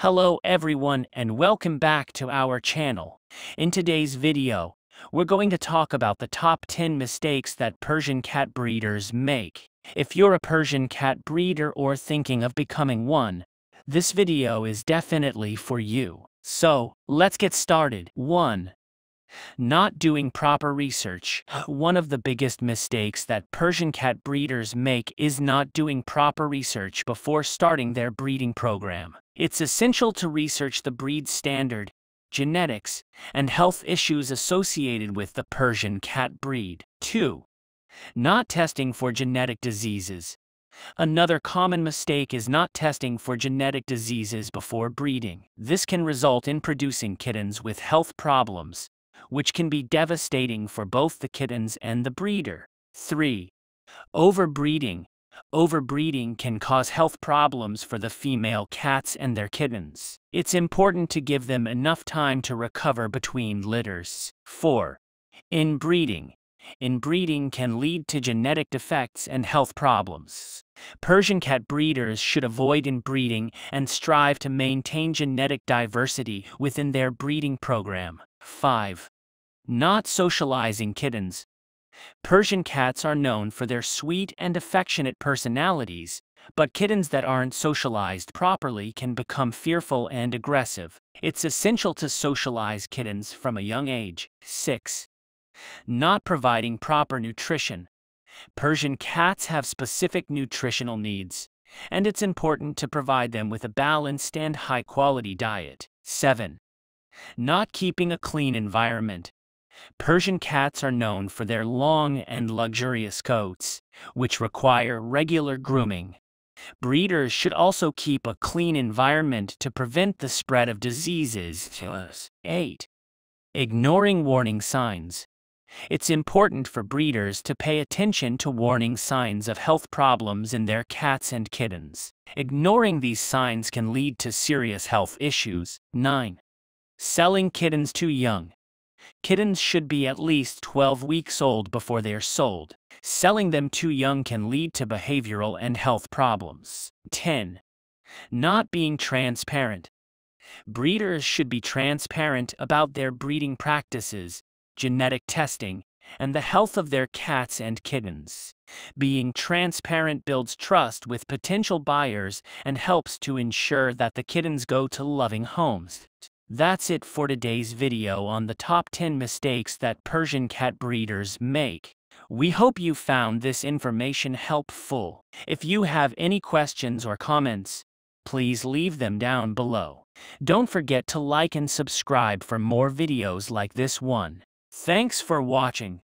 Hello everyone and welcome back to our channel. In today's video, we're going to talk about the top 10 mistakes that Persian cat breeders make. If you're a Persian cat breeder or thinking of becoming one, this video is definitely for you. So, let's get started. 1. Not doing proper research. One of the biggest mistakes that Persian cat breeders make is not doing proper research before starting their breeding program. It's essential to research the breed standard, genetics, and health issues associated with the Persian cat breed. 2. Not testing for genetic diseases. Another common mistake is not testing for genetic diseases before breeding. This can result in producing kittens with health problems, which can be devastating for both the kittens and the breeder. 3. Overbreeding. Overbreeding can cause health problems for the female cats and their kittens. It's important to give them enough time to recover between litters. 4. Inbreeding. Inbreeding can lead to genetic defects and health problems. Persian cat breeders should avoid inbreeding and strive to maintain genetic diversity within their breeding program. 5. Not socializing kittens. Persian cats are known for their sweet and affectionate personalities, but kittens that aren't socialized properly can become fearful and aggressive. It's essential to socialize kittens from a young age. 6. Not providing proper nutrition. Persian cats have specific nutritional needs, and it's important to provide them with a balanced and high-quality diet. 7. Not keeping a clean environment. Persian cats are known for their long and luxurious coats, which require regular grooming. Breeders should also keep a clean environment to prevent the spread of diseases. 8. Ignoring warning signs. It's important for breeders to pay attention to warning signs of health problems in their cats and kittens. Ignoring these signs can lead to serious health issues. 9. Selling kittens too young. Kittens should be at least 12 weeks old before they are sold. Selling them too young can lead to behavioral and health problems. 10. Not being transparent. Breeders should be transparent about their breeding practices, genetic testing, and the health of their cats and kittens. Being transparent builds trust with potential buyers and helps to ensure that the kittens go to loving homes. That's it for today's video on the top 10 mistakes that Persian cat breeders make. We hope you found this information helpful. If you have any questions or comments, please leave them down below. Don't forget to like and subscribe for more videos like this one. Thanks for watching.